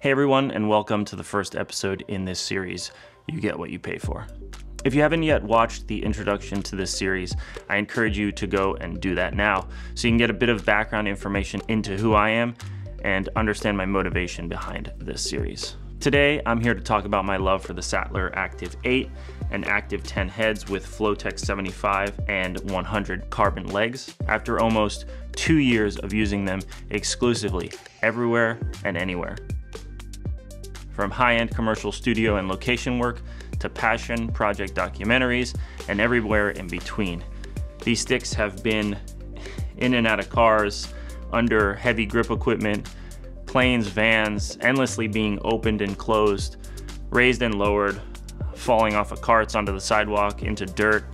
Hey everyone, and welcome to the first episode in this series, You Get What You Pay For. If you haven't yet watched the introduction to this series, I encourage you to go and do that now so you can get a bit of background information into who I am and understand my motivation behind this series. Today, I'm here to talk about my love for the Sachtler Aktiv 8 and Aktiv 10 heads with Flowtech 75 and 100 carbon legs after almost two years of using them exclusively everywhere and anywhere. From high-end commercial studio and location work to passion project documentaries and everywhere in between. These sticks have been in and out of cars, under heavy grip equipment, planes, vans, endlessly being opened and closed, raised and lowered, falling off of carts onto the sidewalk, into dirt,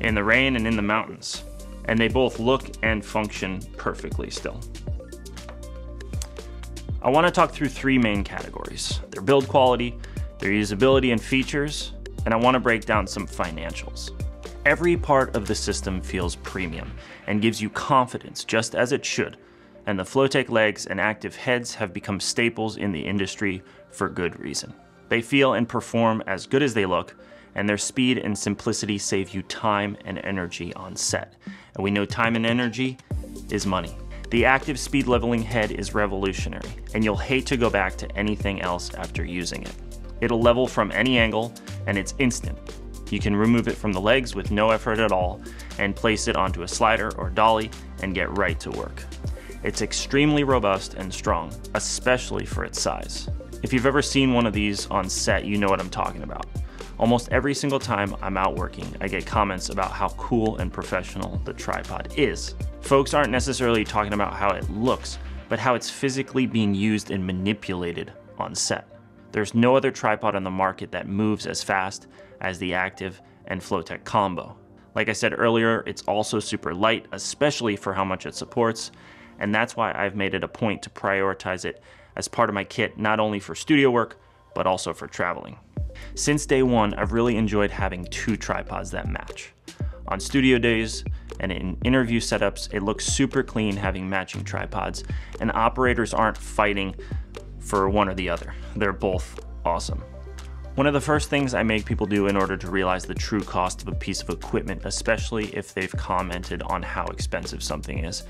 in the rain and in the mountains. And they both look and function perfectly still. I want to talk through three main categories their build quality, their usability and features, and I want to break down some financials. Every part of the system feels premium and gives you confidence, just as it should, and the Flowtech legs and Aktiv heads have become staples in the industry for good reason. They feel and perform as good as they look, and their speed and simplicity save you time and energy on set. And we know time and energy is money. The Aktiv speed leveling head is revolutionary, and you'll hate to go back to anything else after using it. It'll level from any angle, and it's instant. You can remove it from the legs with no effort at all, and place it onto a slider or dolly and get right to work. It's extremely robust and strong, especially for its size. If you've ever seen one of these on set, you know what I'm talking about. Almost every single time I'm out working, I get comments about how cool and professional the tripod is. Folks aren't necessarily talking about how it looks, but how it's physically being used and manipulated on set. There's no other tripod on the market that moves as fast as the Aktiv and Flowtech combo. Like I said earlier, it's also super light, especially for how much it supports, and that's why I've made it a point to prioritize it as part of my kit, not only for studio work, but also for traveling. Since day one, I've really enjoyed having two tripods that match. On studio days and in interview setups, it looks super clean having matching tripods, and operators aren't fighting for one or the other. They're both awesome. One of the first things I make people do in order to realize the true cost of a piece of equipment, especially if they've commented on how expensive something is,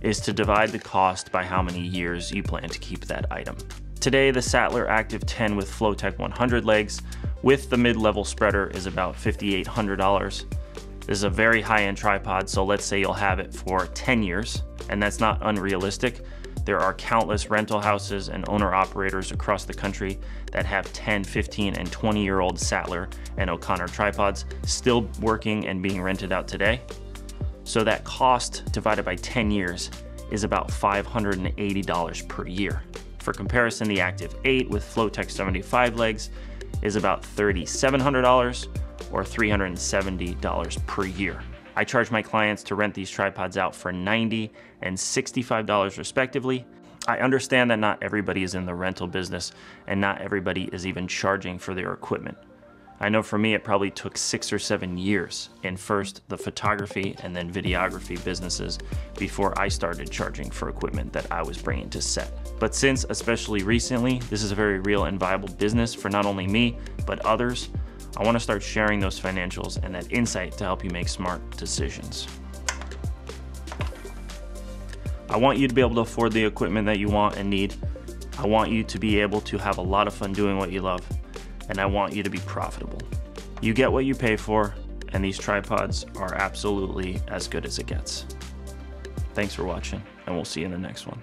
is to divide the cost by how many years you plan to keep that item. Today, the Sachtler Aktiv 10 with Flowtech 100 legs with the mid-level spreader is about $5,800. This is a very high-end tripod, so let's say you'll have it for 10 years, and that's not unrealistic. There are countless rental houses and owner-operators across the country that have 10, 15, and 20-year-old Sachtler and O'Connor tripods still working and being rented out today. So that cost divided by 10 years is about $580 per year. For comparison, the Aktiv 8 with Flowtech 75 legs is about $3,700 or $370 per year. I charge my clients to rent these tripods out for 90 and $65 respectively. I understand that not everybody is in the rental business and not everybody is even charging for their equipment. I know for me, it probably took six or seven years in first the photography and then videography businesses before I started charging for equipment that I was bringing to set. But since, especially recently, this is a very real and viable business for not only me, but others, I want to start sharing those financials and that insight to help you make smart decisions. I want you to be able to afford the equipment that you want and need. I want you to be able to have a lot of fun doing what you love and I want you to be profitable. You get what you pay for, and these tripods are absolutely as good as it gets. Thanks for watching, and we'll see you in the next one.